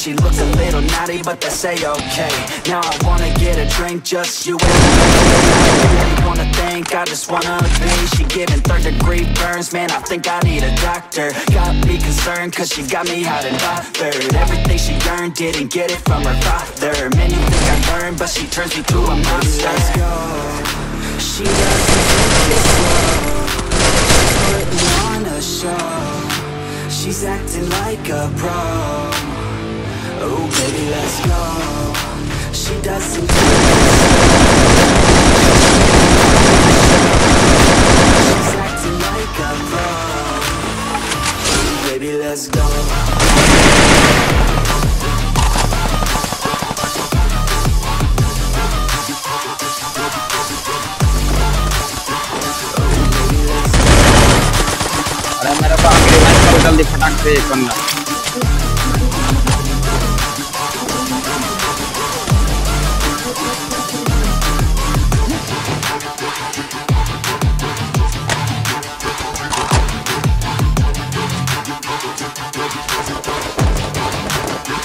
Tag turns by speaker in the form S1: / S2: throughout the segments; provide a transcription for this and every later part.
S1: She looks a little naughty, but they say okay. Now I wanna get a drink, just you and me. Really wanna think, I just wanna be. She giving third degree burns, man, I think I need a doctor. Got me concerned, cause she got me hot and bothered. Everything she earned, didn't get it from her father. Many think I learned, but she turns me to a monster. Let's go. She doesn't take it slow on a show. She's acting like a pro Oh baby, let's go She doesn't take it She's acting like a pro Oh baby, let's go
S2: अरे मेरे को आगे light करो जल्दी फटाक से एक बंदा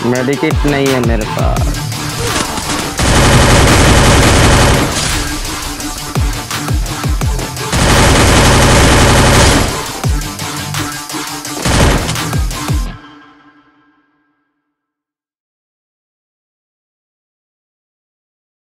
S2: मेडिकेट नहीं है मेरे पास।